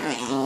Mm-hmm.